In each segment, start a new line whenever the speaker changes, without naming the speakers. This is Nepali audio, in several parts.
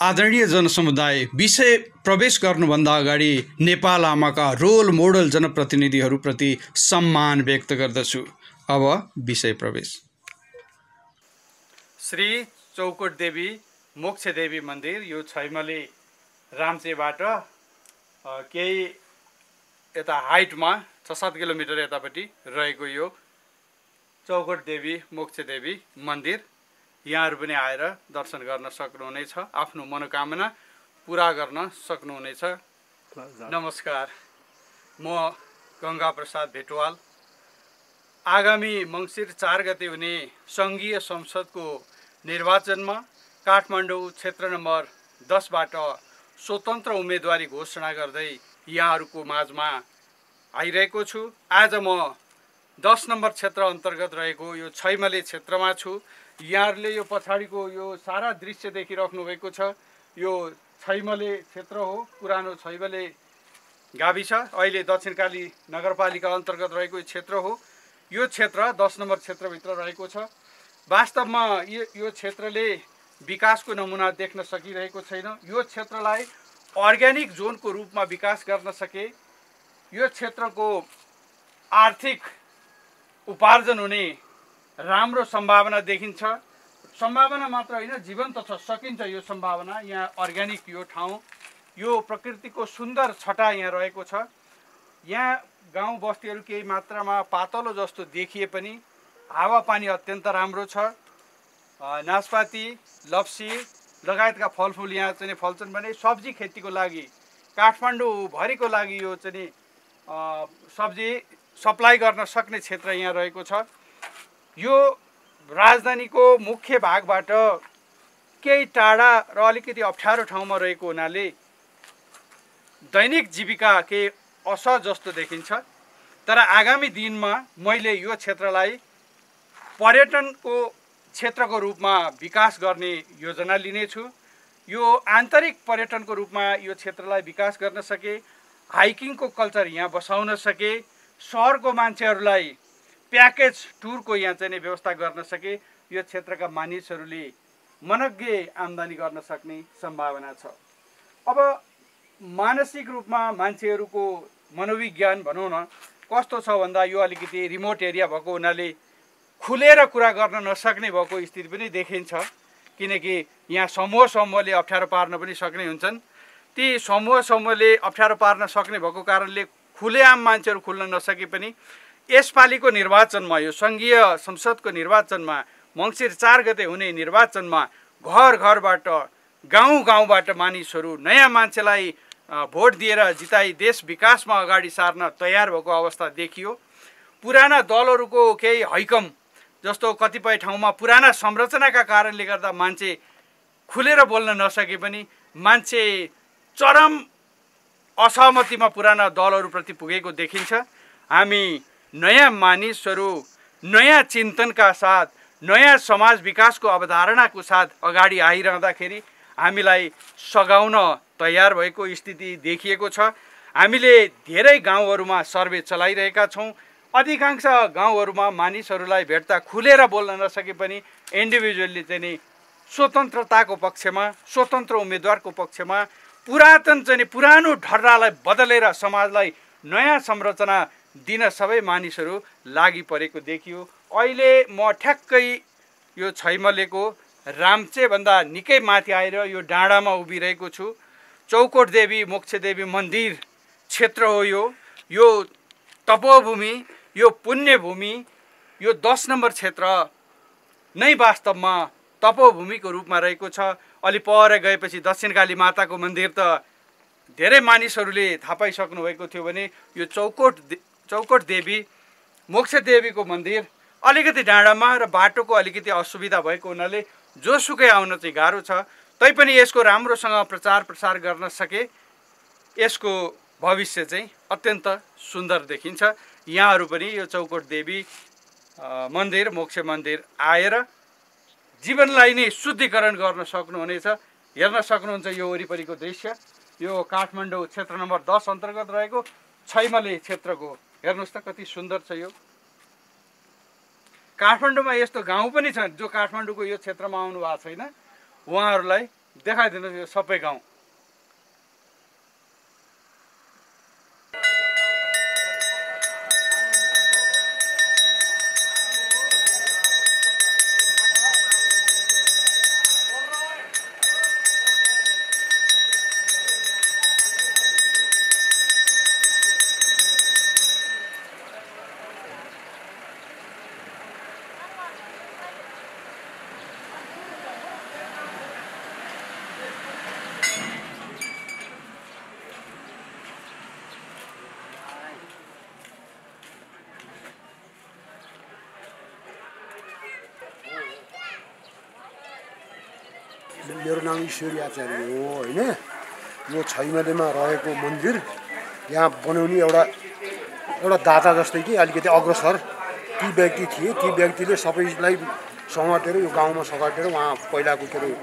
आदरणीय जनसमुदाय विषय प्रवेश गर्नुभन्दा अगाडि नेपाल आमाका रोल मोडल जनप्रतिनिधिहरूप्रति सम्मान व्यक्त गर्दछु। अब विषय प्रवेश।
श्री चौकोट देवी मोक्ष देवी मन्दिर यो छैमले राम्चेबाट केही यता हाइटमा छ सात किलोमिटर यतापट्टि रहेको यो चौकोट देवी मोक्ष देवी मन्दिर। यहाँहरू पनि आएर दर्शन गर्न सक्नुहुनेछ आफ्नो मनोकामना पुरा गर्न सक्नुहुनेछ। नमस्कार म गङ्गा प्रसाद भेटवाल। आगामी मङ्सिर चार गते हुने सङ्घीय संसदको निर्वाचनमा काठमाडौँ क्षेत्र नम्बर दसबाट स्वतन्त्र उम्मेदवारी घोषणा गर्दै यहाँहरूको माझमा आइरहेको छु। आज म दस नम्बर क्षेत्र अन्तर्गत रहेको यो छैमले क्षेत्रमा छु। यहाँहरूले यो पछाडिको यो सारा दृश्य देखिराख्नु भएको छ। यो छैमले क्षेत्र हो पुरानो छैमले गाविस अहिले दक्षिणकाली नगरपालिका अन्तर्गत रहेको यो क्षेत्र हो। यो क्षेत्र दस नम्बर क्षेत्रभित्र रहेको छ। वास्तवमा यो यो क्षेत्रले विकासको नमुना देख्न सकिरहेको छैन। यो क्षेत्रलाई अर्ग्यानिक जोनको रूपमा विकास गर्न सके। यो क्षेत्रको आर्थिक उपार्जन हुने राम्रो सम्भावना देखिन्छ। सम्भावना मात्र होइन जीवन्त छ सकिन्छ यो सम्भावना। यहाँ अर्ग्यानिक यो ठाउँ यो प्रकृतिको सुन्दर छटा यहाँ रहेको छ। यहाँ गाउँ बस्तीहरू केही मात्रामा पातलो जस्तो देखिए पनि हावापानी अत्यन्त राम्रो छ। नासपाती लप्सी लगायतका फलफुल यहाँ चाहिँ फल्छन् भने सब्जी खेतीको लागि काठमाडौँभरिको लागि यो चाहिँ सब्जी सप्लाई गर्न सक्ने क्षेत्र यहाँ रहेको छ। यो राजधानीको मुख्य भागबाट केही टाढा र अलिकति अप्ठ्यारो ठाउँमा रहेको हुनाले दैनिक जीविका केही असहज जस्तो देखिन्छ। तर आगामी दिनमा मैले यो क्षेत्रलाई पर्यटनको क्षेत्रको रूपमा विकास गर्ने योजना लिनेछु। यो आन्तरिक पर्यटनको रूपमा यो क्षेत्रलाई विकास गर्न सके हाइकिङको कल्चर यहाँ बसाउन सके सहरको मान्छेहरूलाई प्याकेज टुरको यहाँ चाहिँ व्यवस्था गर्न सके। यो क्षेत्रका मानिसहरूले मनग्गे आम्दानी गर्न सक्ने सम्भावना छ। अब मानसिक रूपमा मान्छेहरूको मनोविज्ञान भनौँ न कस्तो छ भन्दा यो अलिकति रिमोट एरिया भएको हुनाले खुलेर कुरा गर्न नसक्ने भएको स्थिति पनि देखिन्छ। किनकि यहाँ समूह समूहले अप्ठ्यारो पार्न पनि सक्ने हुन्छन्। ती समूह समूहले अप्ठ्यारो पार्न सक्ने भएको कारणले खुलेआम मान्छेहरू खुल्न नसके पनि यसपालिको निर्वाचनमा यो सङ्घीय संसदको निर्वाचनमा मङ्सिर चार गते हुने निर्वाचनमा घर घरबाट गाउँ गाउँबाट मानिसहरू नयाँ मान्छेलाई भोट दिएर जिताई देश विकासमा अगाडि सार्न तयार भएको अवस्था देखियो। पुराना दलहरूको केही हैकम जस्तो कतिपय ठाउँमा पुराना संरचनाका कारणले गर्दा मान्छे खुलेर बोल्न नसके पनि मान्छे चरम असहमतिमा पुराना दलहरूप्रति पुगेको देखिन्छ। हामी नयाँ मानिसहरू नयाँ चिन्तनका साथ नयाँ समाज विकासको अवधारणाको साथ अगाडि आइरहँदाखेरि हामीलाई सघाउन तयार भएको स्थिति देखिएको छ। हामीले धेरै गाउँहरूमा सर्वे चलाइरहेका छौँ। अधिकांश गाउँहरूमा मानिसहरूलाई भेट्दा खुलेर बोल्न नसके पनि इन्डिभिजुअल्ली चाहिँ नि स्वतन्त्रताको पक्षमा स्वतन्त्र उम्मेदवारको पक्षमा पुरातन चाहिँ पुरानो ढर्रालाई बदलेर समाजलाई नयाँ संरचना दिन सबै मानिसहरू लागि परेको देखियो। अहिले म ठ्याक्कै यो छैमलेको राम्चेभन्दा निकै माथि आएर यो डाँडामा उभिरहेको छु। चौकोट देवी मोक्ष देवी मन्दिर क्षेत्र हो यो। यो तपोभूमि यो पुण्यभूमि यो दस नम्बर क्षेत्र नै वास्तवमा तपोभूमिको रूपमा रहेको छ। अलि पर गएपछि दक्षिणकाली माताको मन्दिर त धेरै मानिसहरूले थाहा पाइसक्नु भएको थियो भने यो चौकोट चौकोट देवी मोक्ष देवीको मन्दिर अलिकति डाँडामा र बाटोको अलिकति असुविधा भएको हुनाले जोसुकै आउन चाहिँ गाह्रो छ। तैपनि यसको राम्रोसँग प्रचार प्रसार गर्न सके यसको भविष्य चाहिँ अत्यन्त सुन्दर देखिन्छ। यहाँहरू पनि यो चौकोट देवी मन्दिर मोक्ष मन्दिर आएर जीवनलाई नै शुद्धिकरण गर्न सक्नुहुनेछ। हेर्न सक्नुहुन्छ यो वरिपरिको दृश्य। यो काठमाडौँ क्षेत्र नम्बर दस अन्तर्गत रहेको छैमले क्षेत्रको हेर्नुहोस् त कति सुन्दर छ यो। काठमाडौँमा यस्तो गाउँ पनि छन् जो काठमाडौँको यो क्षेत्रमा आउनु भएको छैन उहाँहरूलाई देखाइदिनुहोस् यो सबै गाउँ।
मेरो नाम ईश्वरी आचार्य हो होइन यो छैमलेमा रहेको मन्दिर यहाँ बनाउने एउटा एउटा दाता जस्तै कि अलिकति अग्रसर ती व्यक्ति थिए ती व्यक्तिले सबैलाई समातेर यो गाउँमा सघाटेर उहाँ पहिलाको के अरे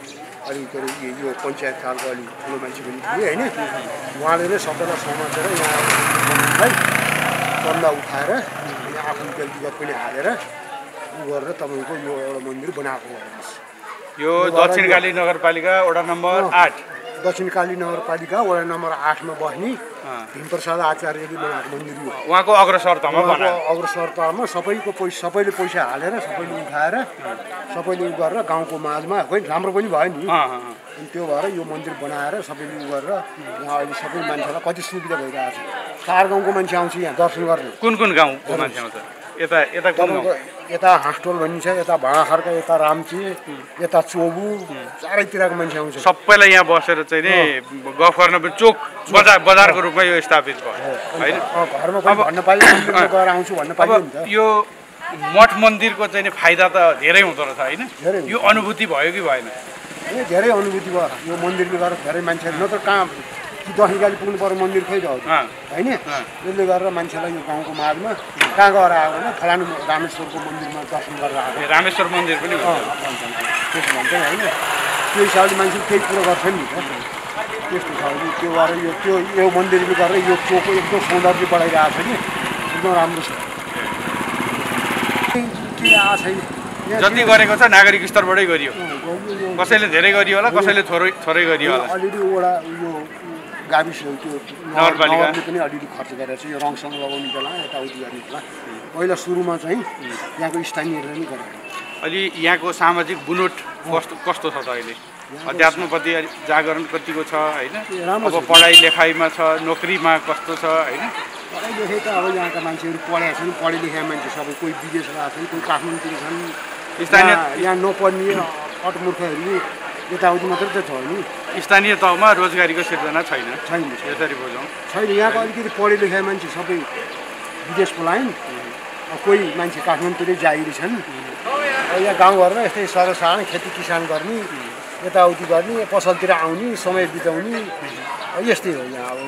अलि के अरे यो- पञ्चायत कालको अलिक ठुलो मान्छे पनि थिए होइन उहाँले नै सबैलाई समातेर यहाँ मन्दिरलाई चन्दा उठाएर आफ्नो व्यक्तिगत पनि हालेर उ गरेर तपाईँको यो एउटा मन्दिर बनाएको हेर्नुहोस्।
यो दक्षिणकाली नगरपालिका वडा नम्बर आठ।
दक्षिणकाली नगरपालिका वडा नम्बर आठमा बस्ने भीमप्रसाद आचार्यले बनाएको मन्दिर हो
उहाँको अग्रसरतामा
अग्रसरतामा सबैको पैसा सबैले पैसा हालेर सबैले उठाएर सबैले उ गरेर गाउँको माझमा खोइ राम्रो पनि भयो नि। अनि त्यो भएर यो मन्दिर बनाएर सबैले उ गरेर यहाँ अहिले सबै मान्छेलाई कति सुविधा भइरहेको छ। चार गाउँको मान्छे आउँछ यहाँ दर्शन गर्ने।
कुन कुन गाउँको मान्छे आउँछ? यता यता
यता हाँसटोल भनिन्छ यता भाँडाखर्का यता राम्ची यता चोबु चारैतिरको मान्छे आउँछ।
सबैलाई यहाँ बसेर चाहिँ नि गफ गर्न चोक बजार बजारको रूपमा यो स्थापित भयो। होइन?
घरमा भन्न गएर आउँछु भन्न पाइयो
यो मठ मन्दिरको चाहिँ नि फाइदा त धेरै हुँदो रहेछ होइन। यो अनुभूति भयो कि भएन?
धेरै अनुभूति भयो। यो मन्दिरले गर्दा धेरै मान्छेहरू नत्र कहाँ कि दहीगाली पुग्नु पर्यो मन्दिर खोइ त। होइन?
अँ।
यसले गरेर मान्छेलाई यो गाउँको माझमा कहाँ गएर आयो भने फलानु रामेश्वरको मन्दिरमा दर्शन गरेर आएको
रामेश्वर मन्दिर पनि।
त्यसो भन्छ होइन? त्यो हिसाबले मान्छेले त्यही कुरो गर्छ नि त्यस्तो छ भने त्यो गरेर यो त्यो यो मन्दिरले गरेर यो चोको एकदम सौन्दर्य बढाइरहेको छ कि। एकदम राम्रो छ। केही आएको छैन यहाँ
जति गरेको छ नागरिक स्तरबाटै गरियो। कसैले धेरै गरियो होला कसैले थोरै थोरै गरियो होला।
अलिअलि वडा यो गाविस त्यो। नगरले पनि अलिअलि खर्च गरेर चाहिँ यो रङसँग लगाउने बेला यताउति गर्ने बेला। पहिला सुरुमा चाहिँ यहाँको स्थानीयहरूले नै गरेको।
अलि यहाँको सामाजिक बुनोट कस्तो कस्तो छ त अहिले? अध्यात्मप्रति जागरण कतिको छ होइन? अब। पढाइ लेखाइमा छ नोकरीमा कस्तो छ होइन?
पढाइ लेखाइ त अब यहाँका मान्छेहरू पढाएको छन् पढे लेखेका मान्छे सबै कोही विदेश गएको छन् कोही काठमाडौँतिर छन्।
स्थानीय
यहाँ यहाँ नपढ्ने अटमुर्खहरू यताउति मात्रै त छ नि।
स्थानीय तहमा रोजगारीको सिर्जना छैन।
छैन
यसरी बुझौँ।
छैन यहाँको अलिकति पढे लेखेका मान्छे सबै विदेश अब कोही मान्छे काठमाडौँतिरै जागिरी छन्। यहाँ गाउँघरमा यस्तै सरसाधारण खेती किसान गर्ने यताउति गर्ने पसलतिर आउने समय बिताउने। यस्तै हो यहाँ। अब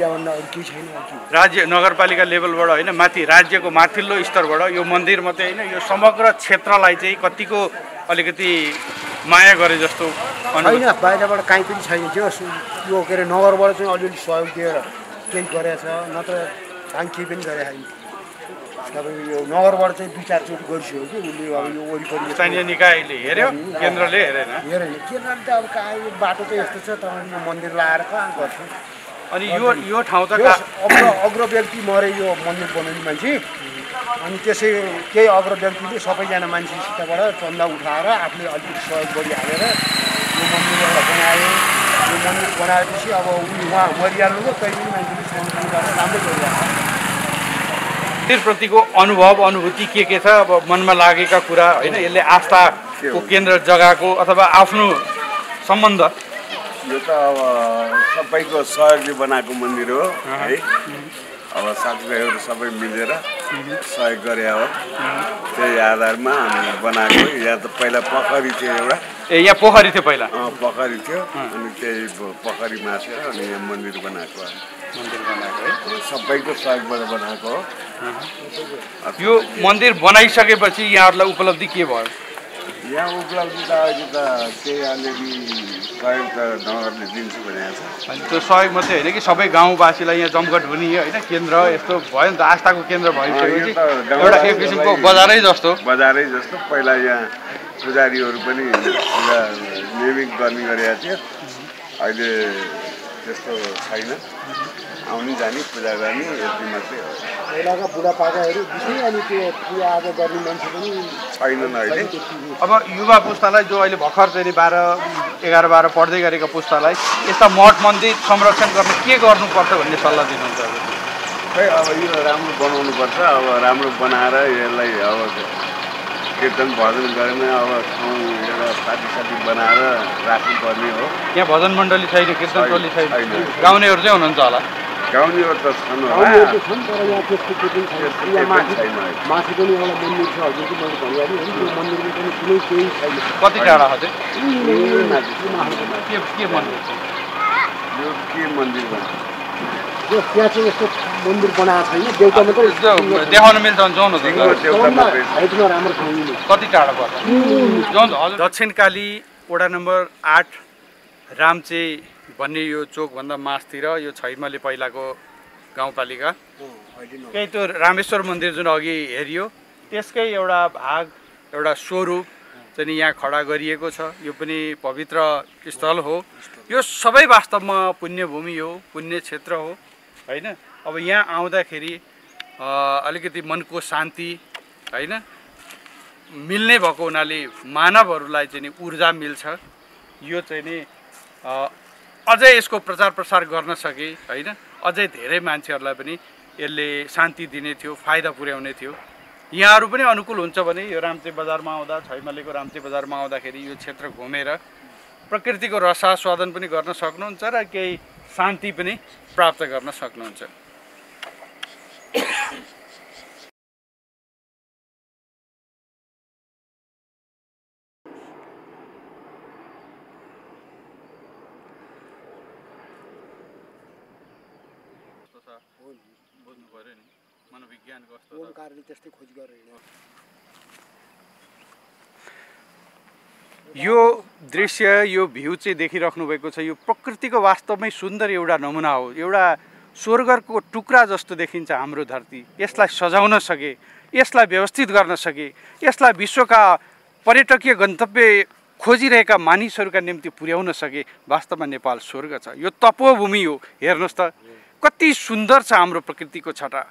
यहाँभन्दा अरू केही छैन।
राज्य नगरपालिका लेभलबाट होइन माथि राज्यको माथिल्लो स्तरबाट यो मन्दिर मात्रै होइन यो समग्र क्षेत्रलाई चाहिँ कतिको अलिकति माया गरे जस्तो
छैन बाहिरबाट काहीँ पनि छैन। त्यो यो के अरे नगरबाट चाहिँ अलिअलि सहयोग दिएर केही गरेको छ नत्र काहीँ केही पनि गरेको छैन तपाईँको यो नगरबाट चाहिँ दुई चारचोटि गरिसक्यो कि उसले अब यो वरिपरि
स्थानीय निकायले हेऱ्यो केन्द्रले हेरेन।
हेरेन। केन्द्रले त अब कहाँ यो बाटो त यस्तो छ तपाईँले यो मन्दिर लगाएर कहाँ गर्छ?
अनि यो यो ठाउँ त
अग्र अग्र व्यक्ति मरे यो मन्दिर बनाउने मान्छे। अनि त्यसै केही अग्र व्यक्तिले सबैजना मान्छेसितबाट चन्दा उठाएर आफूले अलिकति सहयोग गरी हालेर यो मन्दिर एउटा बनायो यो मन्दिर बनाएपछि अब उनी उहाँ मरिहाल्नु भयो तै पनि मान्छेले समर्थन गरेर राम्रै गरिरहेको छ
मन्दिरप्रतिको अनुभव अनुभूति के के छ? अब मनमा लागेका कुरा होइन यसले आस्थाको केन्द्र जग्गाको अथवा आफ्नो सम्बन्ध।
यो त अब सबैको सहयोगले बनाएको मन्दिर हो है। अब साथीभाइहरू सबै मिलेर सहयोग गरे हो। त्यही आधारमा हामी बनाएको यहाँ त पहिला पोखरी थियो एउटा।
ए यहाँ पोखरी थियो पहिला?
अँ, पोखरी थियो। अनि त्यही पोखरी मासेर अनि यहाँ मन्दिर बनाएको हो।
मन्दिर बनाएको है।
सबैको सहयोगबाट बनाएको हो।
यो मन्दिर बनाइसकेपछि यहाँहरूलाई उपलब्धि के भयो?
यहाँ उपलब्धि त अहिले त केही अलिअलि सहयोग त नगरले दिन्छु भनेको छ।
अनि त्यो सहयोग मात्रै होइन कि सबै गाउँवासीलाई यहाँ जमघट हुने होइन केन्द्र यस्तो भयो नि त आस्थाको केन्द्र भइसकेपछि
यो त गाउँवासी
एउटा एक किसिमको बजारै जस्तो।
बजारै जस्तो पहिला यहाँ पुजारीहरू पनि नियमित गर्ने गरेका थियो अहिले त्यस्तो छैन। आउने जाने पूजा गर्ने यति मात्रै हो।
पहिलाका बुढापाकाहरू विषय अनि त्यो पूजाआजा गर्ने मान्छे पनि
छैनन् अहिले।
अब युवा पुस्तालाई जो अहिले भर्खर चाहिँ नि बाह्र एघार बाह्र पढ्दै गरेको पुस्तालाई यस्ता मठ मन्दिर संरक्षण गर्न के गर्नुपर्छ भन्ने सल्लाह दिनुहुन्छ हजुर?
खै अब यो राम्रो बनाउनु पर्छ अब राम्रो बनाएर यसलाई अब कीर्तन भजन गरेर अब ठाउँ एउटा साथी साथी बनाएर राख्नुपर्ने हो।
यहाँ भजन मण्डली छैन कीर्तन टोली छैन।
छैन।
गाउनेहरू चाहिँ हुनुहुन्छ होला।
गाउँलेहरू त छन्
छन् तर यहाँ त्यस्तो पनि छैन यहाँ माथि
छैन।
माथि पनि एउटा मन्दिर छ हजुरको मैले भनिहालेँ होइन त्यो मन्दिरमा पनि कुनै केही छैन
कति टाढा हजुर
यी
माथि।
माथि।
के के मन्दिर
यो के मन्दिर
यो त्यहाँ चाहिँ यस्तो मन्दिर बनाएको छैन देउता मात्रै
देखाउन मिल्छ
छ।
हाइटमा राम्रो यिनी।
कति टाढा पर्छ हजुर दक्षिणकाली वडा नम्बर आठ रामचे भन्ने यो चोकभन्दा मासतिर यो छैमले पहिलाको गाउँपालिका। केही त्यो रामेश्वर मन्दिर जुन अघि हेरियो त्यसकै एउटा भाग एउटा स्वरूप चाहिँ यहाँ खडा गरिएको छ। यो पनि पवित्र स्थल हो। यो सबै वास्तवमा पुण्यभूमि हो पुण्य क्षेत्र हो होइन? अब यहाँ आउँदाखेरि अलिकति मनको शान्ति होइन? मिल्ने भएको हुनाले मानवहरूलाई चाहिँ नि ऊर्जा मिल्छ। यो चाहिँ नि अझै यसको प्रचार प्रसार गर्न सके होइन? अझै धेरै मान्छेहरूलाई पनि यसले शान्ति दिने थियो फाइदा पुर्याउने थियो। यहाँहरू पनि अनुकूल हुन्छ भने यो रामचे बजारमा आउँदा छैमलेको रामचे बजारमा आउँदाखेरि यो क्षेत्र घुमेर प्रकृतिको रसास्वादन पनि गर्न सक्नुहुन्छ र केही शान्ति पनि प्राप्त गर्न सक्नुहुन्छ। बुझ्नु पऱ्यो नि। मनोविज्ञान कस्तो छ
ओमकारले त्यस्तै खोज गरेर
यो दृश्य यो भ्यू चाहिँ देखिराख्नु भएको छ। यो प्रकृतिको वास्तवमै सुन्दर एउटा नमुना हो। एउटा स्वर्गको टुक्रा जस्तो देखिन्छ हाम्रो धरती। यसलाई सजाउन सके यसलाई व्यवस्थित गर्न सके यसलाई विश्वका पर्यटकीय गन्तव्य खोजिरहेका मानिसहरूका निम्ति पुर्याउन सके। वास्तवमा नेपाल स्वर्ग छ। यो तपोभूमि हो। हेर्नुहोस् त। कति सुन्दर छ हाम्रो प्रकृतिको छटा।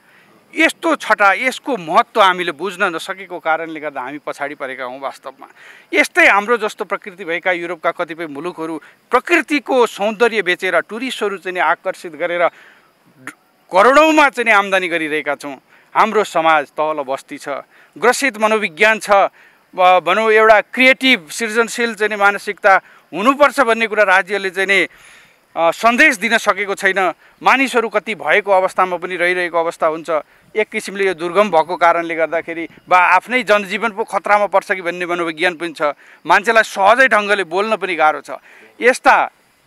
यस्तो छटा यसको महत्त्व हामीले बुझ्न नसकेको कारणले गर्दा हामी पछाडि परेका हौँ वास्तवमा। यस्तै हाम्रो जस्तो प्रकृति भएका युरोपका कतिपय मुलुकहरू प्रकृतिको सौन्दर्य बेचेर टुरिस्टहरू चाहिँ आकर्षित गरेर करोडौँमा चाहिँ आम्दानी गरिरहेका छौँ। हाम्रो समाज तल बस्ती छ ग्रसित मनोविज्ञान छ भनौँ एउटा क्रिएटिभ सृजनशील चाहिँ मानसिकता हुनुपर्छ भन्ने कुरा राज्यले चाहिँ सन्देश दिन सकेको छैन। मानिसहरू कति भएको अवस्थामा पनि रहिरहेको अवस्था हुन्छ। एक किसिमले यो दुर्गम भएको कारणले गर्दाखेरि वा आफ्नै जनजीवन पो खतरामा पर्छ कि भन्ने मनोविज्ञान पनि छ। मान्छेलाई सहजै ढङ्गले बोल्न पनि गाह्रो छ। यस्ता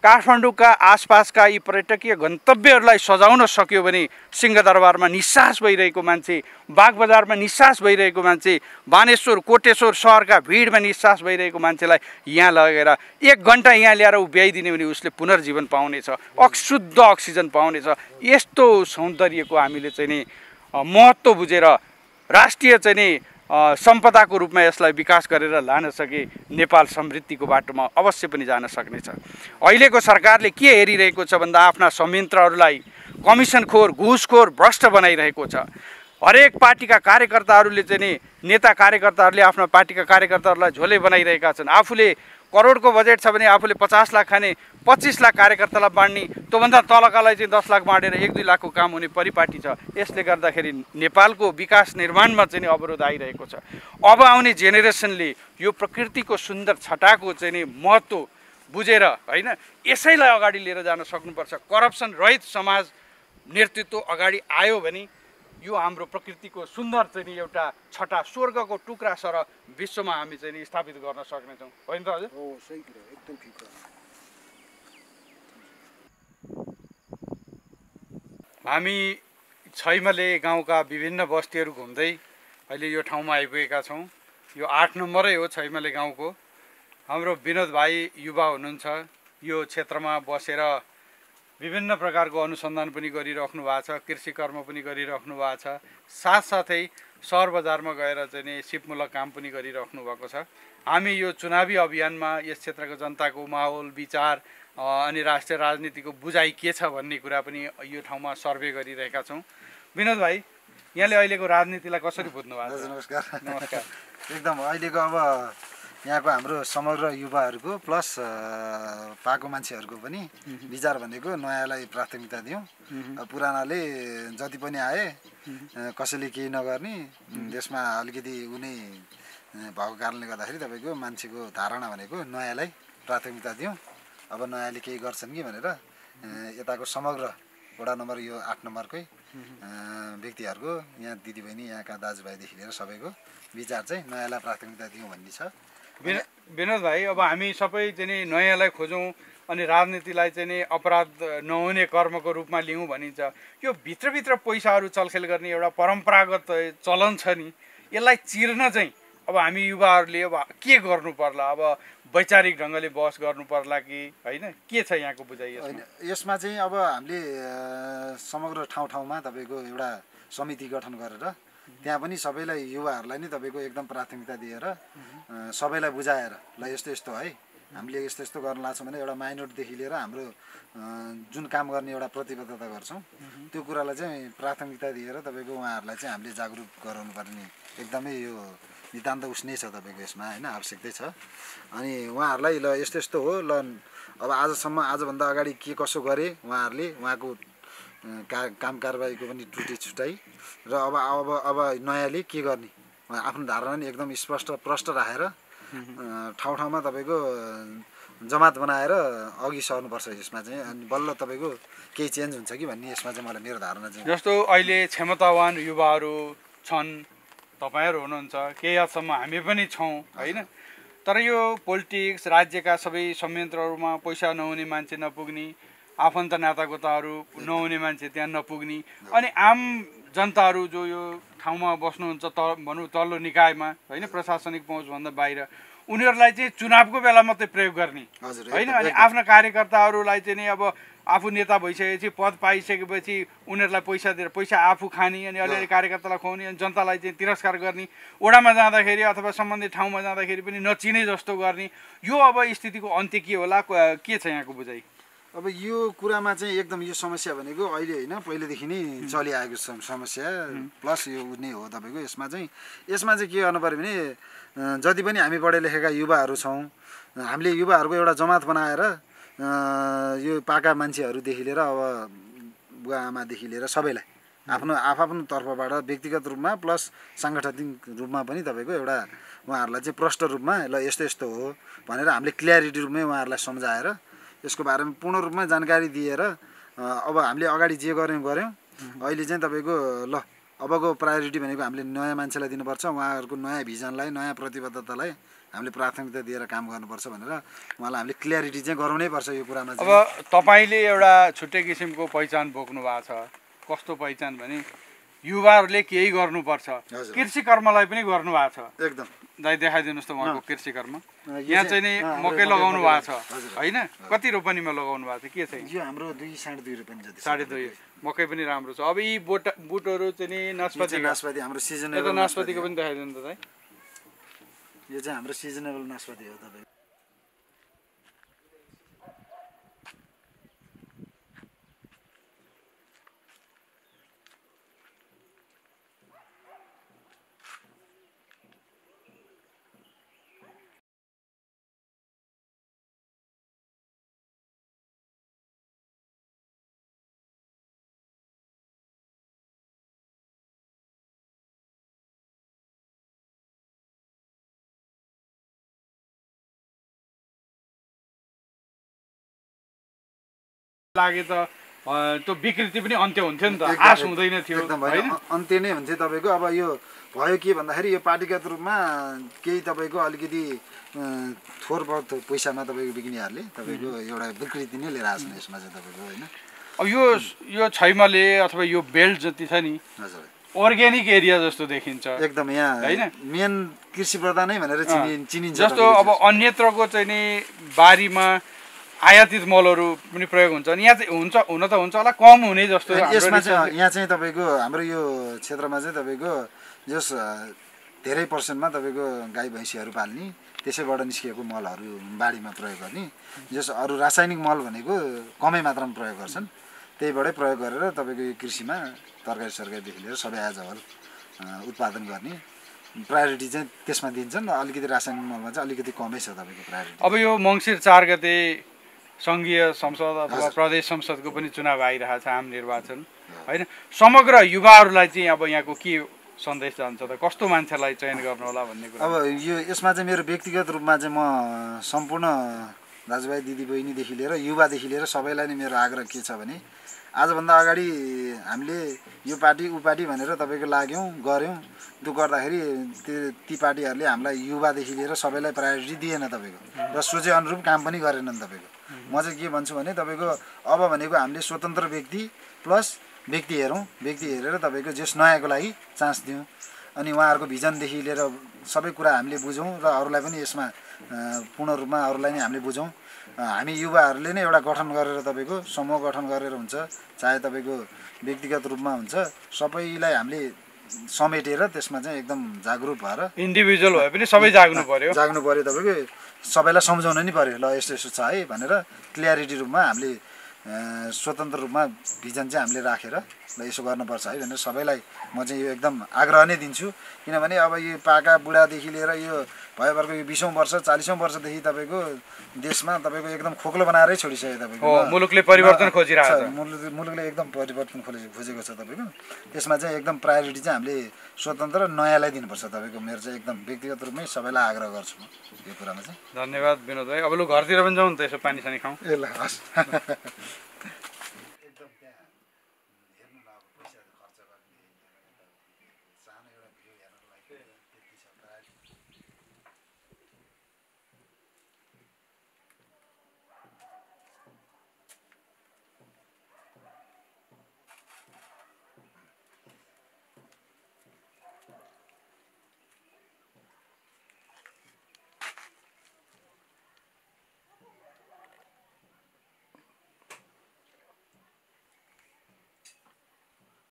काठमाडौँका आसपासका यी पर्यटकीय गन्तव्यहरूलाई सजाउन सक्यो भने सिंहदरबारमा निस्सास भइरहेको मान्छे बागबजारमा निस्सास भइरहेको मान्छे बानेश्वर कोटेश्वर सहरका भिडमा निस्सास भइरहेको मान्छेलाई यहाँ लगेर एक घन्टा यहाँ ल्याएर उभ्याइदिने भने उसले पुनर्जीवन पाउनेछ अशुद्ध अक्सिजन पाउनेछ। यस्तो सौन्दर्यको हामीले चाहिँ नि महत्त्व बुझेर राष्ट्रिय चाहिँ नि सम्पदाको रूपमा यसलाई विकास गरेर लान सके नेपाल समृद्धिको बाटोमा अवश्य पनि जान सक्नेछ। अहिलेको सरकारले के हेरिरहेको छ भन्दा आफ्ना संयन्त्रहरूलाई कमिसनखोर घुसखोर भ्रष्ट बनाइरहेको छ। हरेक पार्टीका कार्यकर्ताहरूले चाहिँ नि नेता कार्यकर्ताहरूले आफ्ना पार्टीका कार्यकर्ताहरूलाई झोले बनाइरहेका छन्। आफूले करोडको बजेट छ भने आफूले पचास लाख खाने पच्चिस लाख कार्यकर्तालाई बाँड्ने त्योभन्दा तलकालाई चाहिँ दस लाख बाँडेर एक दुई लाखको काम हुने परिपाटी छ। यसले गर्दाखेरि नेपालको विकास निर्माणमा चाहिँ नि अवरोध आइरहेको छ। अब आउने जेनेरेसनले यो प्रकृतिको सुन्दर छटाको चाहिँ नि महत्त्व बुझेर होइन यसैलाई अगाडि लिएर जान सक्नुपर्छ। करप्सन रहित समाज नेतृत्व अगाडि आयो भने यो हाम्रो प्रकृतिको सुन्दर चाहिँ नि एउटा छटा स्वर्गको टुक्रा सर विश्वमा हामी चाहिँ नि स्थापित गर्न सक्नेछौँ। होइन त हजुर?
हो सही कुरो एकदम ठिक
हामी छैमले गाउँका विभिन्न बस्तीहरू घुम्दै अहिले यो ठाउँमा आइपुगेका छौँ। यो आठ नम्बरै हो छैमाले गाउँको। हाम्रो विनोद भाइ युवा हुनुहुन्छ। यो क्षेत्रमा बसेर विभिन्न प्रकारको अनुसन्धान पनि गरिराख्नु भएको छ कृषि कर्म पनि गरिराख्नु भएको छ। साथसाथै सहर बजारमा गएर चाहिँ नि सिपमूलक काम पनि गरिराख्नु भएको छ। हामी यो चुनावी अभियानमा यस क्षेत्रको जनताको माहौल विचार अनि राष्ट्रिय राजनीतिको बुझाइ के छ भन्ने कुरा पनि यो ठाउँमा सर्वे गरिरहेका छौँ। विनोद भाइ यहाँले अहिलेको राजनीतिलाई कसरी बुझ्नु भएको छ?
नमस्कार।
नमस्कार।
एकदम अहिलेको अब यहाँको हाम्रो समग्र युवाहरूको प्लस पाएको मान्छेहरूको पनि विचार भनेको नयाँलाई प्राथमिकता दिउँ। पुरानाले जति पनि आए कसैले केही नगर्ने त्यसमा अलिकति उनी भएको कारणले गर्दाखेरि तपाईँको मान्छेको धारणा भनेको नयाँलाई प्राथमिकता दिउँ। अब नयाँले केही गर्छन् कि भनेर यताको समग्र वडा नम्बर यो आठ नम्बरकै व्यक्तिहरूको यहाँ दिदीबहिनी यहाँका दाजुभाइदेखि लिएर सबैको विचार चाहिँ नयाँलाई प्राथमिकता दिउँ भन्ने छ।
विनोद भाइ अब हामी सबै चाहिँ नयाँलाई खोजौँ अनि राजनीतिलाई चाहिँ नि अपराध नहुने कर्मको रूपमा लिउँ भनिन्छ। यो भित्रभित्र पैसाहरू चलखेल गर्ने एउटा परम्परागत चलन छ नि यसलाई चिर्न चाहिँ अब हामी युवाहरूले अब के गर्नु पर्ला? अब वैचारिक ढङ्गले बहस गर्नु पर्ला कि होइन? के छ यहाँको बुझाइ
होइन
यसमा
चाहिँ अब हामीले समग्र ठाउँ ठाउँमा तपाईँको एउटा समिति गठन गरेर त्यहाँ पनि सबैलाई युवाहरूलाई नै तपाईँको एकदम प्राथमिकता दिएर सबैलाई बुझाएर ल यस्तो यस्तो है हामीले यस्तो यस्तो गर्न लाग्छौँ भने एउटा माइनोरदेखि लिएर हाम्रो जुन काम गर्ने एउटा प्रतिबद्धता गर्छौँ त्यो कुरालाई चाहिँ प्राथमिकता दिएर तपाईँको उहाँहरूलाई चाहिँ हामीले जागरुक गराउनु पर्ने एकदमै यो नितान्त उस नै छ तपाईँको यसमा होइन आवश्यकतै छ। अनि उहाँहरूलाई ल यस्तो यस्तो हो ल अब आजसम्म आजभन्दा अगाडि के कसो गरे उहाँहरूले उहाँको का काम कारबाहीको पनि त्रुटि छुटाइ र अब अब अब नयाँले के गर्ने? आफ्नो धारणा नि एकदम स्पष्ट प्रष्ट राखेर ठाउँ ठाउँमा तपाईँको जमात बनाएर अघि सर्नुपर्छ यसमा चाहिँ। अनि बल्ल तपाईँको केही चेन्ज हुन्छ कि भन्ने यसमा चाहिँ मलाई मेरो धारणा चाहिँ।
जस्तो अहिले क्षमतावान युवाहरू छन् तपाईँहरू हुनुहुन्छ केही हदसम्म हामी पनि छौँ होइन? तर यो पोलिटिक्स राज्यका सबै संयन्त्रहरूमा पैसा नहुने मान्छे नपुग्ने आफन्त नातागोताहरू नहुने मान्छे त्यहाँ नपुग्ने। अनि आम जनताहरू जो यो ठाउँमा बस्नुहुन्छ त भनौँ तल्लो निकायमा होइन प्रशासनिक पहुँचभन्दा बाहिर उनीहरूलाई चाहिँ चुनावको बेला मात्रै प्रयोग गर्ने। होइन अनि। आफ्ना कार्यकर्ताहरूलाई चाहिँ नि अब आफू नेता भइसकेपछि पद पाइसकेपछि उनीहरूलाई पैसा दिएर पैसा आफू खाने अनि अलिअलि कार्यकर्तालाई खुवाउने अनि जनतालाई चाहिँ तिरस्कार गर्ने ओडामा जाँदाखेरि अथवा सम्बन्धित ठाउँमा जाँदाखेरि पनि नचिने जस्तो गर्ने। यो अब स्थितिको अन्त्य के होला के छ यहाँको बुझाइ?
अब यो कुरामा चाहिँ एकदम यो समस्या भनेको अहिले होइन पहिलेदेखि नै चलिआएको सम- समस्या। प्लस यो नै हो तपाईँको यसमा चाहिँ यसमा चाहिँ के गर्नु पऱ्यो भने जति पनि हामी पढे लेखेका युवाहरू छौँ हामीले युवाहरूको एउटा जमात बनाएर यो पाका मान्छेहरूदेखि लिएर अब बुवा आमादेखि लिएर सबैलाई आफ्नो आफ्नो तर्फबाट व्यक्तिगत रूपमा प्लस साङ्गठनिक रूपमा पनि तपाईँको एउटा उहाँहरूलाई चाहिँ प्रष्ट रूपमा ल यस्तो यस्तो हो भनेर हामीले क्ल्यारिटी रूपमै उहाँहरूलाई सम्झाएर यसको बारेमा पूर्ण रूपमा जानकारी दिएर अब हामीले अगाडि जे गऱ्यौँ गऱ्यौँ अहिले चाहिँ तपाईँको ल अबको प्रायोरिटी भनेको हामीले नयाँ मान्छेलाई दिनुपर्छ उहाँहरूको नयाँ भिजनलाई नयाँ प्रतिबद्धतालाई हामीले प्राथमिकता दिएर काम गर्नुपर्छ भनेर उहाँलाई हामीले क्ल्यारिटी चाहिँ गराउनै पर्छ यो कुरामा
अब तपाईँले एउटा छुट्टै किसिमको पहिचान बोक्नु भएको छ। कस्तो पहिचान भने युवाहरूले केही गर्नुपर्छ। कृषि कर्मलाई पनि गर्नु भएको छ।
एकदम।
दाइ देखाइदिनुहोस् त उहाँको कृषि कर्म यहाँ
चाहिँ-
चाहिँ नि मकै
मकै
लगाउनु भएको छ। होइन? कति रोपनीमा लगाउनु भएको छ? के छ
यो हाम्रो दुई साढे दुई रुपियाँ जति।
साढे दुई। मकै पनि राम्रो छ। अब यी बोट बुटहरू चाहिँ नि नास्पाती
चाहिँ नासपाती हाम्रो
यता
सिजनेबल
नास्पातीको पनि देखाइदिनु त दाइ।
यो चाहिँ हाम्रो सिजनेबल नासपाती हो तपाईँको
लागे त त्यो विकृति पनि अन्त्य हुन्थ्यो नि त। आश हुँदैन थियो।
अन्त्य नै हुन्थ्यो तपाईँको। अब यो भयो के भन्दाखेरि यो पार्टीगत रूपमा केही तपाईँको अलिकति थोर बहुत पैसामा तपाईँको बिक्नेहरूले तपाईँको एउटा विकृति नै लिएर आएको छ यसमा चाहिँ तपाईँको होइन?
अब यो यो छैमले अथवा यो बेल्ट जति छ नि
हजुर।
अर्ग्यानिक एरिया जस्तो देखिन्छ।
एकदम यहाँ
होइन?
मेन कृषि प्रधानै भनेर चिनि चिनिन्छ
जस्तो अब अन्यत्रको चाहिँ नि बारीमा आयातित मलहरू पनि प्रयोग हुन्छ अनि यहाँ चाहिँ हुन्छ हुन त हुन्छ होला कम हुने जस्तो
यसमा चाहिँ यहाँ चाहिँ तपाईँको हाम्रो यो क्षेत्रमा चाहिँ तपाईँको जस धेरै पर्सेन्टमा तपाईँको गाई भैँसीहरू पाल्ने त्यसैबाट निस्किएको मलहरू बाढीमा प्रयोग गर्ने जस अरू रासायनिक मल भनेको कमै मात्रामा प्रयोग गर्छन् त्यहीबाटै प्रयोग गरेर तपाईँको यो कृषिमा तरकारी सरकारीदेखि लिएर सबै आजभल अ, उत्पादन गर्ने प्रायोरिटी चाहिँ त्यसमा दिन्छन् अलिकति रासायनिक मलमा चाहिँ अलिकति कमै छ तपाईँको प्रायोरिटी।
अब यो मङ्सिर चार गते सङ्घीय संसद अथवा। प्रदेश संसदको पनि चुनाव आइरहेछ आम निर्वाचन होइन? समग्र युवाहरूलाई चाहिँ अब यहाँको के सन्देश जान्छ त? कस्तो मान्छेलाई चयन गर्नु होला भन्ने कुरा?
अब यो यसमा चाहिँ मेरो व्यक्तिगत रूपमा चाहिँ म सम्पूर्ण दाजुभाइ दिदीबहिनीदेखि लिएर युवादेखि लिएर सबैलाई नै मेरो आग्रह के छ भने आजभन्दा अगाडि हामीले यो पार्टी ऊ पार्टी भनेर तपाईँको लाग्यौँ गऱ्यौँ। त्यो गर्दाखेरि ती पार्टीहरूले हामीलाई युवादेखि लिएर सबैलाई प्रायोरिटी दिएन तपाईँको। र सोचे अनुरूप काम पनि गरेनन् तपाईँको। म चाहिँ के भन्छु भने तपाईँको अब भनेको हामीले स्वतन्त्र व्यक्ति प्लस व्यक्ति हेरौँ। व्यक्ति हेरेर तपाईँको जस नयाँको लागि चान्स दिउँ। अनि उहाँहरूको भिजनदेखि लिएर सबै कुरा हामीले बुझौँ र अरूलाई पनि यसमा पूर्ण रूपमा अरूलाई नै हामीले बुझौँ। हामी युवाहरूले नै एउटा गठन गरेर तपाईँको समूह गठन गरेर हुन्छ चाहे तपाईँको व्यक्तिगत रूपमा हुन्छ सबैलाई हामीले समेटेर त्यसमा चाहिँ एकदम जागरुक भएर
इन्डिभिजुअल भए पनि सबै जाग्नु पर्यो।
जाग्नु पऱ्यो तपाईँको सबैलाई सम्झाउन नि पऱ्यो ल यस्तो यस्तो छ है भनेर क्लियरिटी रूपमा हामीले स्वतन्त्र रूपमा भिजन चाहिँ हामीले राखेर ल यसो गर्नुपर्छ है भनेर सबैलाई म चाहिँ यो एकदम आग्रह नै दिन्छु। किनभने अब यो पाका बुढादेखि लिएर यो भयोभरको यो बिसौँ वर्ष चालिसौँ वर्षदेखि तपाईँको देशमा तपाईँको एकदम खोक्लो बनाएरै छोडिसक्यो तपाईँको।
मुलुकले परिवर्तन खोजिरहेको छ।
मुलुकले एकदम परिवर्तन खोले खोजेको छ तपाईँको। त्यसमा चाहिँ एकदम प्रायोरिटी चाहिँ हामीले स्वतन्त्र नयाँलाई दिनुपर्छ तपाईँको। मेरो चाहिँ एकदम व्यक्तिगत रूपमै सबैलाई आग्रह गर्छु म यो कुरामा चाहिँ।
धन्यवाद विनोद भाइ। अब लु घरतिर पनि जाउँ नि त यसो पानी सानी खाउँ।
ए ल हस्।